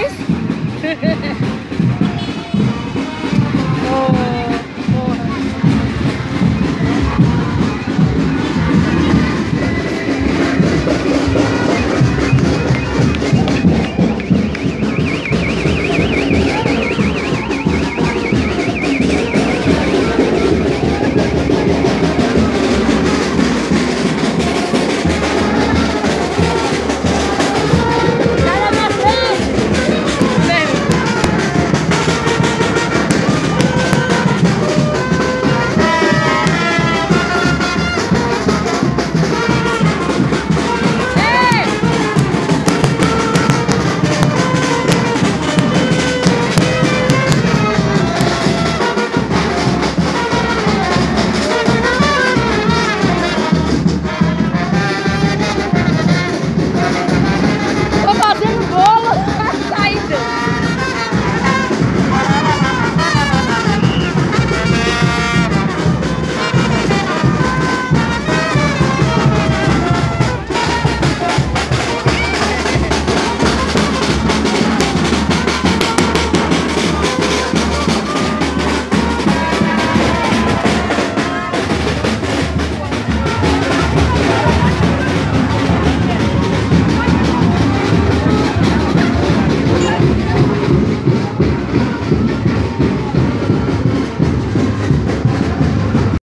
please?